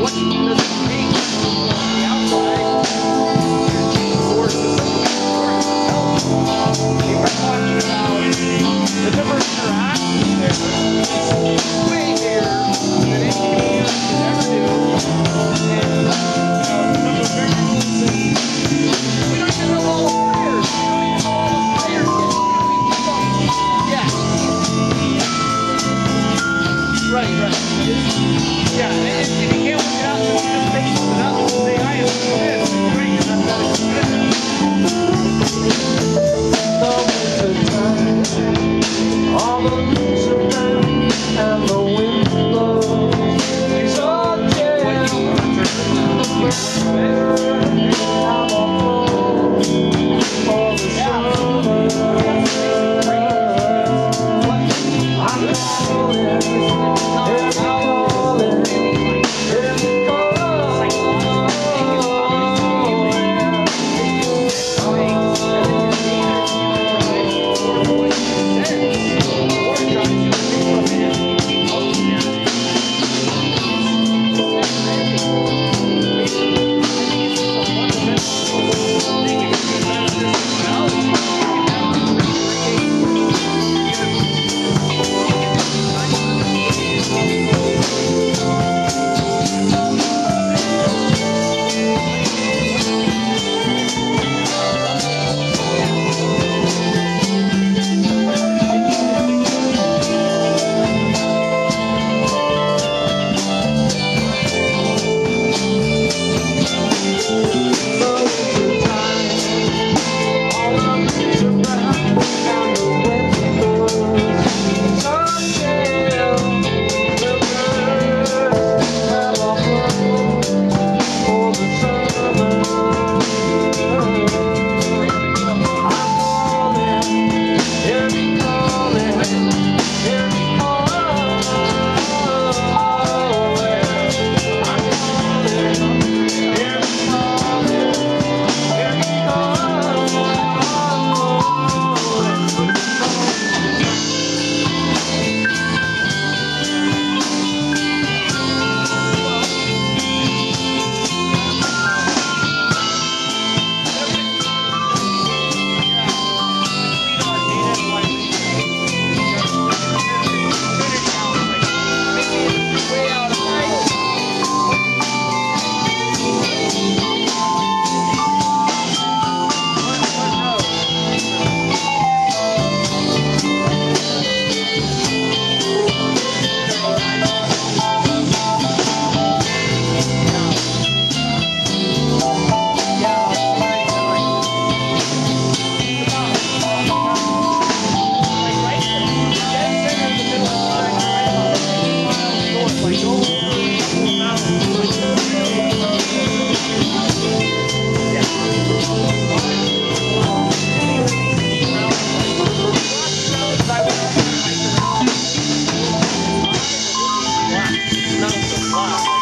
What does it? The outside about the different interactions there. It's way bigger than could ever do. And, you number of we don't even know all the players. We don't even know all the players yet. Yeah. Right, right. Yeah, and, and you can't I'm all for 啊。